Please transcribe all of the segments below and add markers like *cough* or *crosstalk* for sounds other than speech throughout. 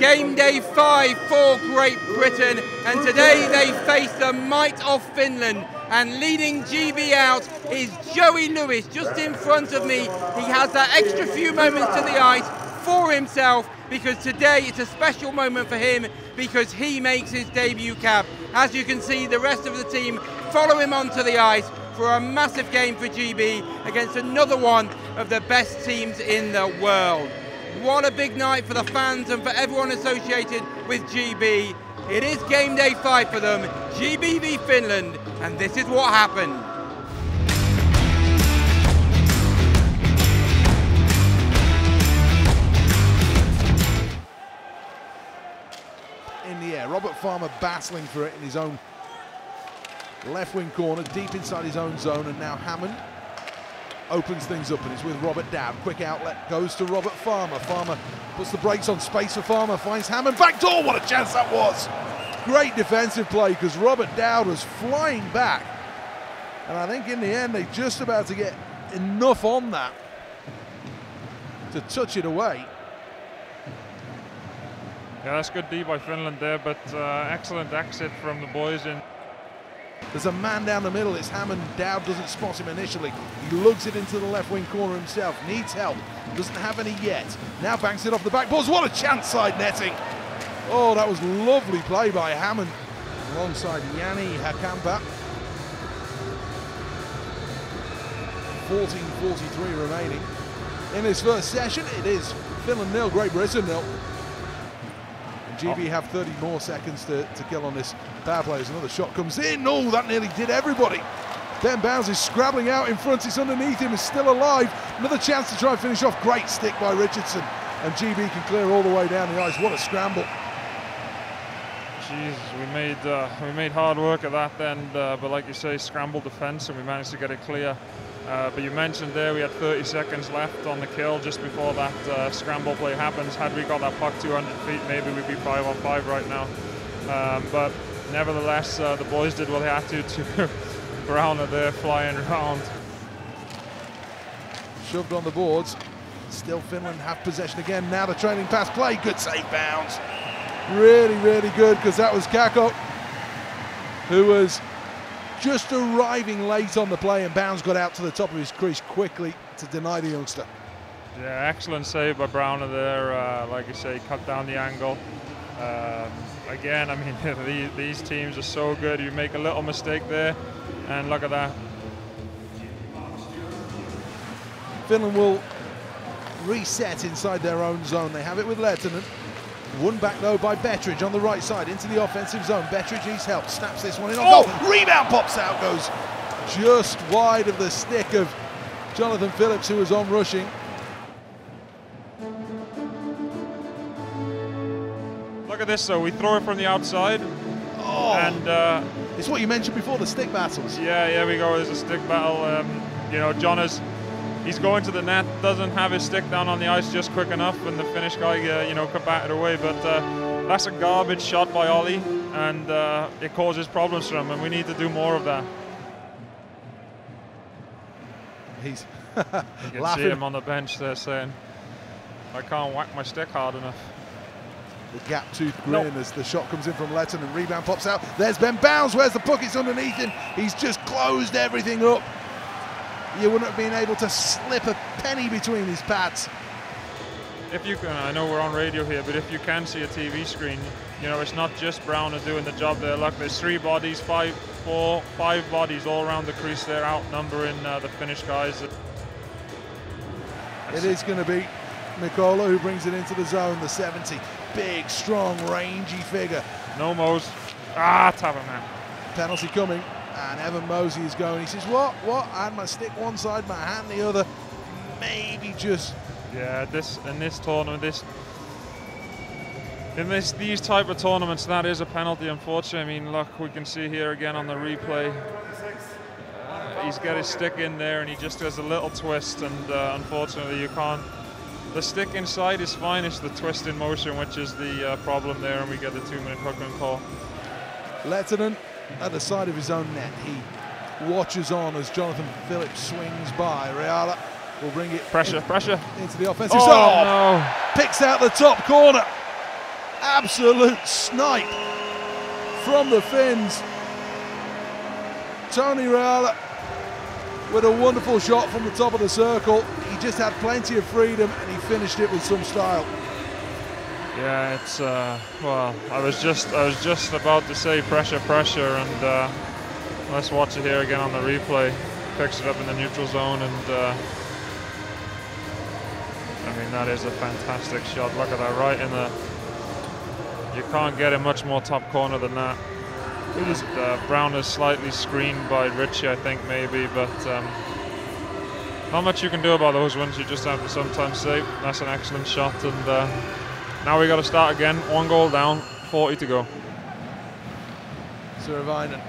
Game day five for Great Britain, and today they face the might of Finland. And leading GB out is Joey Lewis, just in front of me. He has that extra few moments to the ice for himself because today it's a special moment for him because he makes his debut cap. As you can see, the rest of the team follow him onto the ice for a massive game for GB against another one of the best teams in the world. What a big night for the fans and for everyone associated with GB. It is game day five for them, GB v Finland, and this is what happened. in the air. Robert Farmer battling for it in his own left wing corner, deep inside his own zone, and now Hammond opens things up, and it's with Robert Dowd. Quick outlet goes to Robert Farmer. Farmer puts the brakes on space for Farmer, finds Hammond back door. What a chance that was! Great defensive play because Robert Dowd was flying back, and I think in the end they just about to get enough on that to touch it away. Yeah, that's good D by Finland there, but uh, excellent exit from the boys in. There's a man down the middle. It's Hammond. Dowd doesn't spot him initially. He lugs it into the left wing corner himself. Needs help. Doesn't have any yet. Now banks it off the back boards. What a chance side netting. Oh, that was lovely play by Hammond alongside Jani Hakanpää. 14.43 remaining in this first session. It is Finland nil, Great Britain nil. GB have 30 more seconds to, to kill on this power play as another shot comes in. Oh, that nearly did everybody. Ben Bowns is scrabbling out in front. It's underneath him. Is still alive. Another chance to try and finish off. Great stick by Richardson. And GB can clear all the way down the ice. What a scramble. Jesus, we made uh, we made hard work of that then, uh, but like you say, scrambled defence and we managed to get it clear. Uh, but you mentioned there we had 30 seconds left on the kill just before that uh, scramble play happens. Had we got that puck 200 feet, maybe we'd be five on five right now. Um, but nevertheless, uh, the boys did what they had to *laughs* to Browner there flying around. Shoved on the boards. Still Finland have possession again. Now the trailing pass play. Good save Bowns. Really, really good because that was Kakko who was just arriving late on the play and Bowns got out to the top of his crease quickly to deny the youngster. Yeah, excellent save by Browner there. Uh, like you say, cut down the angle. Um, again, I mean, *laughs* these, these teams are so good. You make a little mistake there, and look at that. Finland will reset inside their own zone. They have it with Lehtonen. One back though by Betteridge on the right side into the offensive zone. Betteridge needs help, snaps this one in on oh! goal. Rebound pops out, goes just wide of the stick of Jonathan Phillips, who was on rushing. Look at this though, we throw it from the outside. Oh, and uh, it's what you mentioned before the stick battles. Yeah, yeah, we go. There's a stick battle. Um, you know, John is he's going to the net, doesn't have his stick down on the ice just quick enough, and the Finnish guy, uh, you know, could bat it away. But uh, that's a garbage shot by Ollie, and uh, it causes problems for him, and we need to do more of that. He's you can laughing. see him on the bench there saying, "I can't whack my stick hard enough." The gap tooth grin nope. as the shot comes in from Letton and rebound pops out. There's Ben Bowns. Where's the puck? It's underneath him. He's just closed everything up you wouldn't have been able to slip a penny between his pads. If you can, I know we're on radio here, but if you can see a TV screen, you know, it's not just Browner doing the job there. Look, there's three bodies, five, four, five bodies all around the crease there, outnumbering uh, the Finnish guys. It is going to be Mikkola who brings it into the zone, the 70. Big, strong, rangy figure. No Mose. Ah, man. Penalty coming. And Evan Mosey is going. He says, "What? What? I had my stick one side, my hand the other. Maybe just." Yeah, this in this tournament, this in this these type of tournaments, that is a penalty. Unfortunately, I mean, look, we can see here again on the replay. Uh, he's got his stick in there, and he just does a little twist, and uh, unfortunately, you can't. The stick inside is fine. It's the twist in motion, which is the uh, problem there, and we get the two-minute hook and call. Lehtonen at the side of his own net. He watches on as Jonathan Phillips swings by. Rajala will bring it pressure, in, pressure into the offensive oh, zone. No. Picks out the top corner. Absolute snipe from the Finns. Tony Rajala with a wonderful shot from the top of the circle. He just had plenty of freedom and he finished it with some style. Yeah, it's uh, well. I was just I was just about to say pressure, pressure, and uh, let's watch it here again on the replay. Picks it up in the neutral zone, and uh, I mean that is a fantastic shot. Look at that, right in the. You can't get it much more top corner than that. Is uh, Brown is slightly screened by Richie, I think maybe, but um, not much you can do about those ones. You just have to sometimes say that's an excellent shot, and uh, now we got to start again. One goal down, 40 to go. Suravainen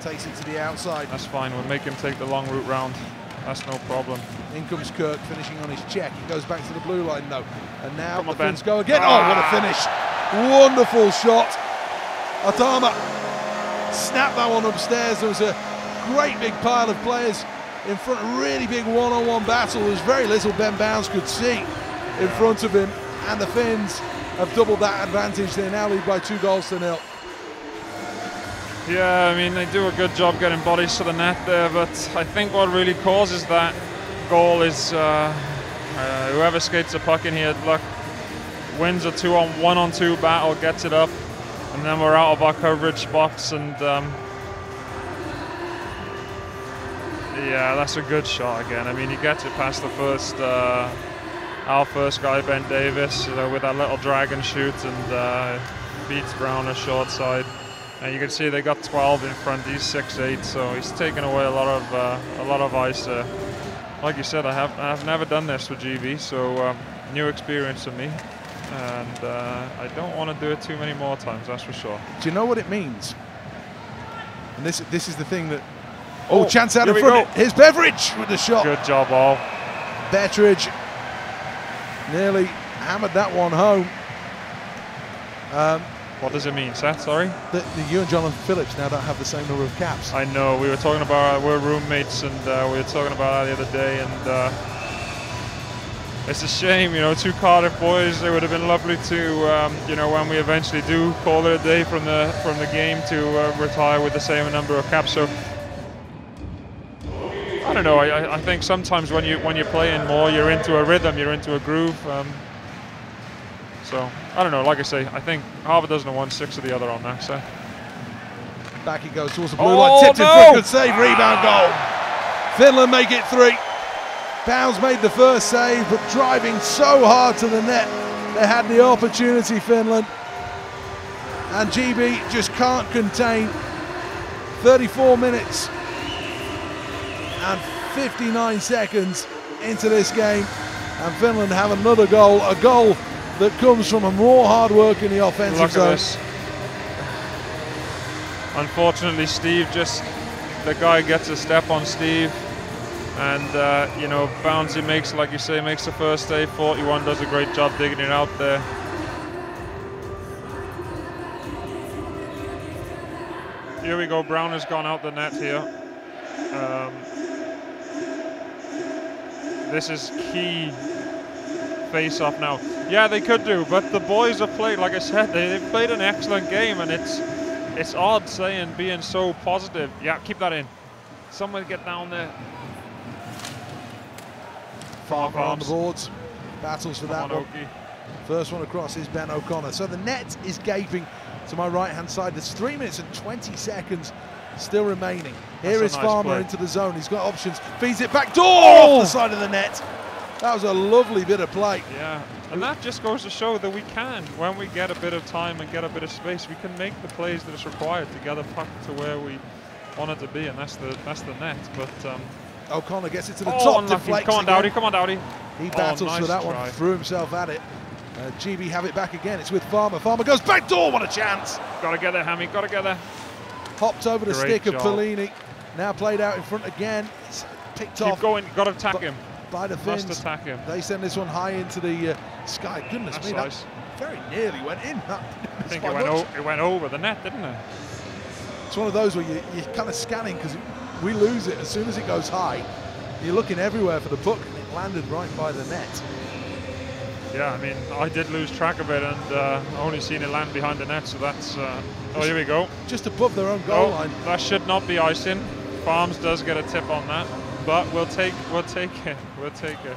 takes it to the outside. That's fine. We'll make him take the long route round. That's no problem. In comes Kirk finishing on his check. He goes back to the blue line though. And now Come the on, Finns go again. Ah. Oh, what a finish. Wonderful shot. Ohtamaa snapped that one upstairs. There was a great big pile of players in front. A really big one-on-one battle. There was very little Ben Bowns could see in front of him. And the Finns have doubled that advantage. They now lead by two goals to nil. Yeah, I mean, they do a good job getting bodies to the net there, but I think what really causes that goal is uh, uh, whoever skates the puck in here, look, wins a two on one on two battle, gets it up, and then we're out of our coverage box, and um, yeah, that's a good shot again. I mean, he gets it past the first, uh, our first guy, Ben Davies, you know, with that little dragon shoot, and uh, beats Brown a short side. And you can see they got 12 in front. He's 6'8", so he's taken away a lot of uh, a lot of ice. there. like you said, I have I've never done this with GB, so um, new experience for me, and uh, I don't want to do it too many more times. That's for sure. Do you know what it means? And this this is the thing that. Oh, Oh, chance out in front. go. Here's Betteridge with the shot. Good job, all. Betteridge nearly hammered that one home. Um, What does it mean, Seth? Sorry. the, the, you and Jonathan Phillips now don't have the same number of caps. I know we were talking about we're roommates, and uh, we were talking about that the other day, and uh, it's a shame, you know, two Cardiff boys. It would have been lovely to, um, you know, when we eventually do call it a day from the from the game to uh, retire with the same number of caps. So don't know. I, I- think sometimes when you when you're playing more, you're into a rhythm, you're into a groove. Um, so I don't know. Like I say, I think half a dozen of one, six of the other on that. So. Back he goes towards the blue Oh, line. Tipped in no! front. Good save. Rebound goal. Finland make it three. Bowns made the first save, but driving so hard to the net, they had the opportunity, Finland. And GB just can't contain 34 minutes and 59 seconds into this game. And Finland have another goal, a goal that comes from a more hard work in the offensive Look zone. this. Unfortunately, Steve just the guy gets a step on Steve, and uh, you know Bouncy makes, like you say, makes the first save. 41 does a great job digging it out there. Here we go. Brown has gone out the net here. Um, this is key face off now. Yeah, they could do, but the boys have played, like I said, they, they've played an excellent game, and it's it's odd saying being so positive. Yeah, keep that in. Someone get down there. Farmer on the boards. Battles for that on, one. Oki. First one across is Ben O'Connor. So the net is gaping to my right hand side. There's three minutes and 20 seconds still remaining. Here That's is nice Farmer play. into the zone. He's got options. Feeds it back door Oh! off the side of the net. That was a lovely bit of play. Yeah, and that just goes to show that we can, when we get a bit of time and get a bit of space, we can make the plays that is required to get a puck to where we want it to be, and that's the that's the net. But um, O'Connor gets it to the oh, top. unlucky. Come on. Dowdy. Come on, Dowdy. He Oh, battles for that try. one. Threw himself at it. Uh, GB have it back again. It's with Farmer. Farmer goes back door. What a chance. Got to get there, Hammy. Got to get there. Hopped over the Great stick of job. Perlini. Now played out in front again. It's picked Keep off going. Got to attack him. by the Must attack him. They send this one high into the uh, sky. Goodness That's me, that very nearly went in. *laughs* That, I think it went, o- it went over the net, didn't it? It's one of those where you, you're kind of scanning because we lose it as soon as it goes high. You're looking everywhere for the puck, and it landed right by the net. Yeah, I mean, I did lose track of it and uh, only seen it land behind the net, so that's. Uh, oh, here we go. Just above their own goal oh, line. That should not be icing. Farms does get a tip on that, but we'll take we'll take it. We'll take it.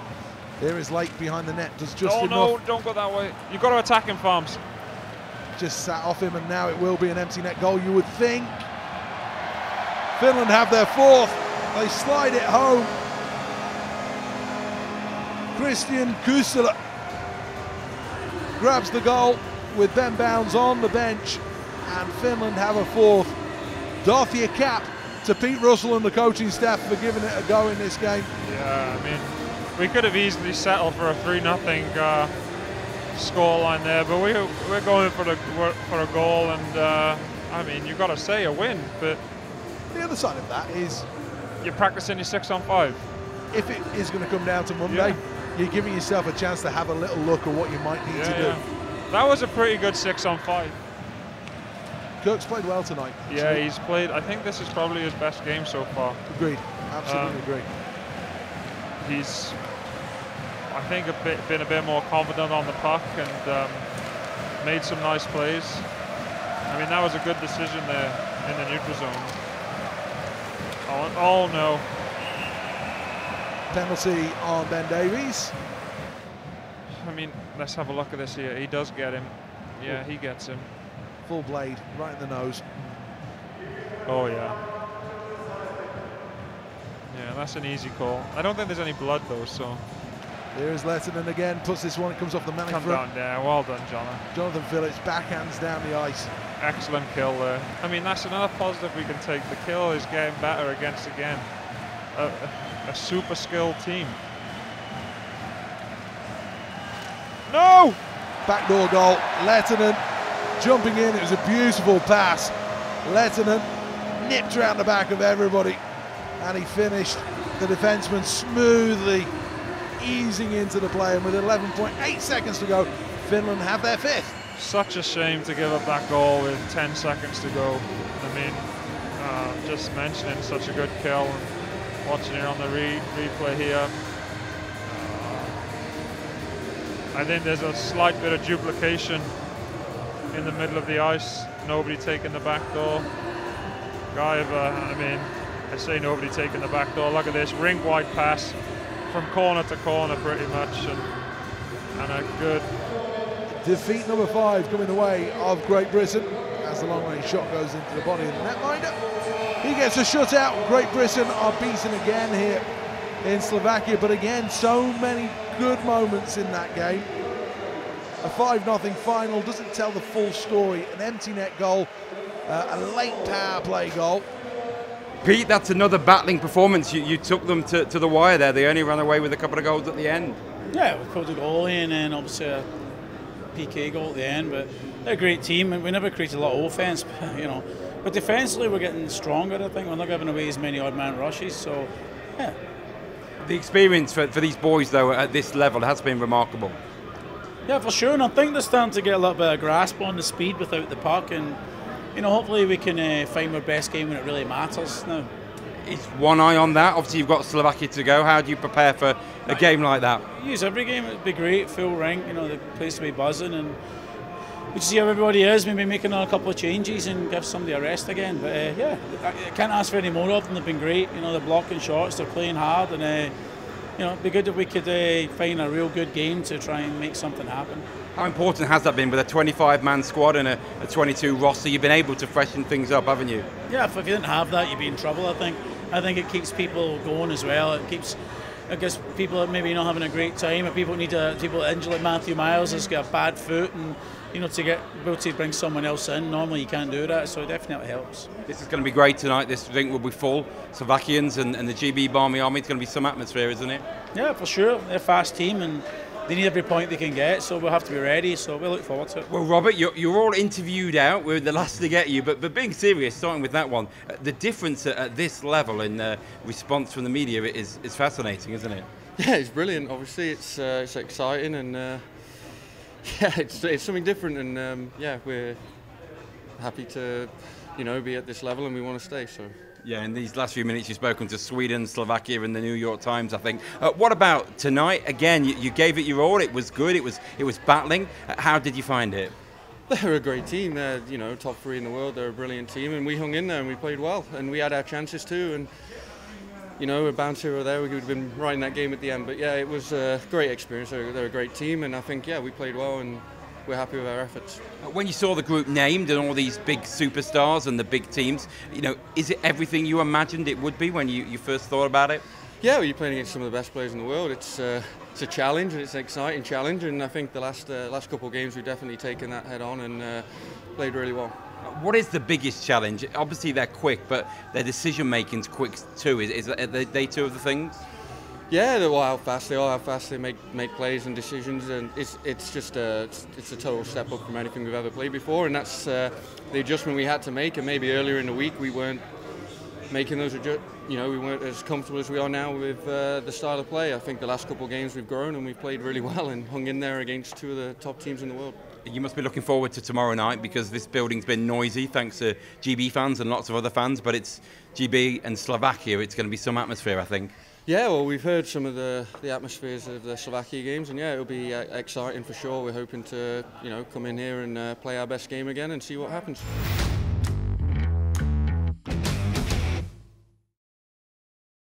There is Lake behind the net. Does just oh, enough. no, don't go that way. You've got to attack him, Farms. Just sat off him, and now it will be an empty net goal, you would think. Finland have their fourth. They slide it home. Kristian Kuusela grabs the goal with Ben Bowns on the bench, and Finland have a fourth. Doff your cap to Pete Russell and the coaching staff for giving it a go in this game. Yeah, I mean, we could have easily settled for a 3 0 uh, scoreline there, but we, we're going for, the, for a goal, and uh, I mean, you've got to say a win, but. The other side of that is. You're practicing your 6 on 5. If it is going to come down to Monday, yeah you're giving yourself a chance to have a little look at what you might need yeah, to do. Yeah. That was a pretty good six on five. Kirk's played well tonight. Actually. Yeah, he's played. I think this is probably his best game so far. Agreed. Absolutely um, agree. He's, I think, a bit, been a bit more confident on the puck and um, made some nice plays. I mean, that was a good decision there in the neutral zone. Oh, oh no penalty on Ben Davies. I mean, let's have a look at this here. He does get him. Yeah, he gets him. Full blade, right in the nose. Oh, yeah. Yeah, that's an easy call. I don't think there's any blood, though, so... Here's Lehtonen again, puts this one, it comes off the Manning Come front. down there, well done, Jonathan. Jonathan Phillips backhands down the ice. Excellent kill there. I mean, that's another positive we can take. The kill is getting better against again. Uh, a super skilled team. No! Backdoor goal. Lehtonen jumping in. It was a beautiful pass. Lehtonen nipped around the back of everybody and he finished the defenseman smoothly easing into the play and with 11.8 seconds to go Finland have their fifth. Such a shame to give up that goal with 10 seconds to go. I mean, uh, just mentioning such a good kill watching it on the re replay here. I think there's a slight bit of duplication in the middle of the ice. Nobody taking the back door. Guyver, uh, I mean, I say nobody taking the back door. Look at this ring wide pass from corner to corner pretty much. And, and a good defeat number five coming the way of Great Britain as the long range shot goes into the body of the netminder. He gets a shutout. Great Britain are beaten again here in Slovakia, but again, so many good moments in that game. A 5 0 final doesn't tell the full story. An empty net goal, uh, a late power play goal. Pete, that's another battling performance. You, you took them to, to the wire there. They only ran away with a couple of goals at the end. Yeah, we put the goal in and obviously a PK goal at the end, but they're a great team and we never created a lot of offence, you know. But defensively, we're getting stronger. I think we're not giving away as many odd man rushes. So, yeah. The experience for, for these boys, though, at this level has been remarkable. Yeah, for sure. And I think they're starting to get a little bit of grasp on the speed without the puck. And, you know, hopefully we can uh, find our best game when it really matters now. Is one eye on that? Obviously, you've got Slovakia to go. How do you prepare for a game like that? Use every game. It'd be great. Full ring. You know, the place to be buzzing. And we see how everybody is, maybe making a couple of changes and give somebody a rest again. But uh, yeah, I can't ask for any more of them. They've been great. You know, they're blocking shots, they're playing hard, and uh, you know, it'd be good if we could uh, find a real good game to try and make something happen. How important has that been with a 25-man squad and a, a 22 roster? You've been able to freshen things up, haven't you? Yeah, if you didn't have that, you'd be in trouble. I think. I think it keeps people going as well. It keeps I guess people maybe not having a great time, or people need to people injured like Matthew Miles has got a bad foot, and you know to get able to bring someone else in. Normally you can't do that, so it definitely helps. This is going to be great tonight. This rink will be full. Slovakians and, and the GB Barmy Army. It's going to be some atmosphere, isn't it? Yeah, for sure. They're a fast team and they need every point they can get, so we'll have to be ready. So we'll look forward to it. Well, Robert, you're, you're all interviewed out. We're the last to get you, but but being serious, starting with that one, uh, the difference at, at, this level in uh, response from the media is is fascinating, isn't it? Yeah, it's brilliant. Obviously, it's uh, it's exciting and uh, *laughs* yeah, it's it's something different, and um, yeah, we're happy to you know be at this level, and we want to stay. So Yeah, in these last few minutes, you've spoken to Sweden, Slovakia, and the New York Times. I think. Uh, what about tonight? Again, you, you, gave it your all. It was good. It was it was battling. Uh, how did you find it? *laughs* They're a great team. They're you know top three in the world. They're a brilliant team, and we hung in there and we played well, and we had our chances too. And you know, a bounce here or there, we would have been right in that game at the end. But yeah, it was a great experience. They're, they're a great team, and I think yeah, we played well and we're happy with our efforts. When you saw the group named and all these big superstars and the big teams, you know, is it everything you imagined it would be when you, you first thought about it? Yeah, well, you're playing against some of the best players in the world. It's uh, it's a challenge and it's an exciting challenge, and I think the last uh, last couple of games we've definitely taken that head on and uh, played really well. What is the biggest challenge? Obviously, they're quick, but their decision making's quick too. Is, is they, two of the things? Yeah, all how fast they are, how fast they make make plays and decisions, and it's it's just a it's a total step up from anything we've ever played before, and that's uh, the adjustment we had to make. And maybe earlier in the week we weren't making those adjustments. You know, we weren't as comfortable as we are now with uh, the style of play. I think the last couple of games we've grown and we've played really *laughs* well and hung in there against two of the top teams in the world. You must be looking forward to tomorrow night because this building's been noisy thanks to GB fans and lots of other fans, but it's GB and Slovakia. It's going to be some atmosphere, I think. Yeah, well, we've heard some of the, the atmospheres of the Slovakia games, and yeah, it'll be uh, exciting for sure. We're hoping to, you know, come in here and uh, play our best game again and see what happens.